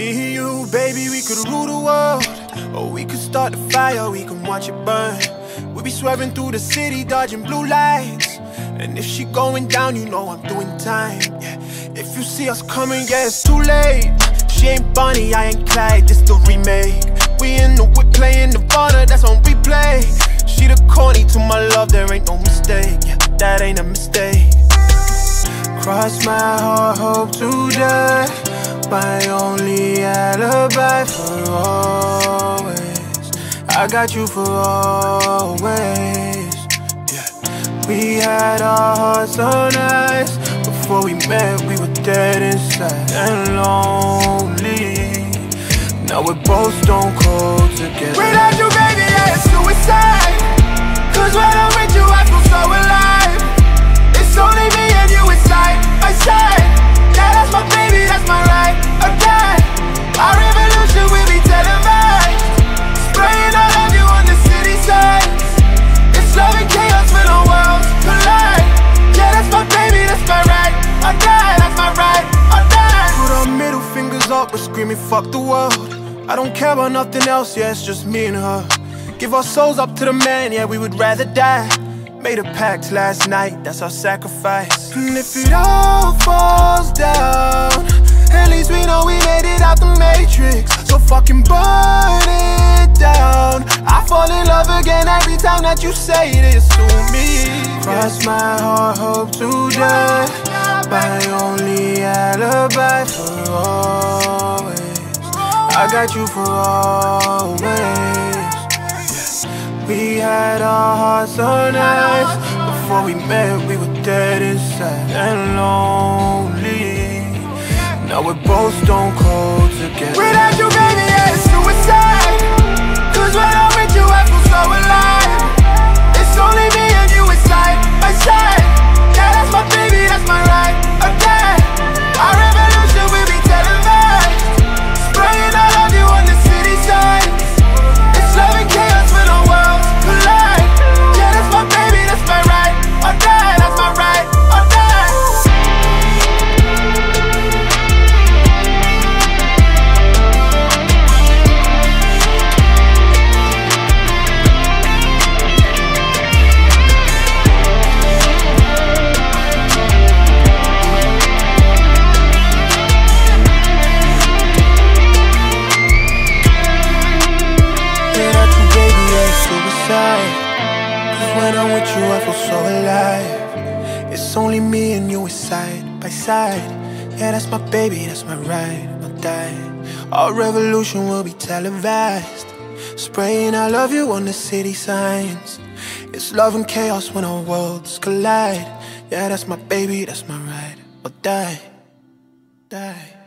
Me and you, baby, we could rule the world. Or we could start the fire, we can watch it burn. We'll be swerving through the city, dodging blue lights. And if she going down, you know I'm doing time. Yeah. If you see us coming, yeah, it's too late. She ain't Bonnie, I ain't Clyde, this the remake. We in the whip playing Nirvana, that's on replay. She the Courtney to my love, there ain't no mistake. Yeah, that ain't a mistake. Cross my heart, hope to die. My only alibi for always. I got you for always. Yeah. We had our hearts on ice. Before we met, we were dead inside and lonely. Now we're both stone cold together. Up, we're screaming, fuck the world. I don't care about nothing else, yeah, it's just me and her. Give our souls up to the man, yeah, we would rather die. Made a pact last night, that's our sacrifice. And if it all falls down, at least we know we made it out the matrix. So fucking burn it down. I fall in love again every time that you say this to me. Cross my heart, hope to die. My only alibi for always. I got you for always. We had our hearts on ice. Before we met we were dead inside and lonely. Now we're both stone cold together when I'm with you I feel so alive. It's only me and you is side by side. Yeah that's my baby, that's my ride or die Our revolution will be televised. Spraying I love you on the city signs. It's love and chaos when our worlds collide. Yeah that's my baby, that's my ride or die Die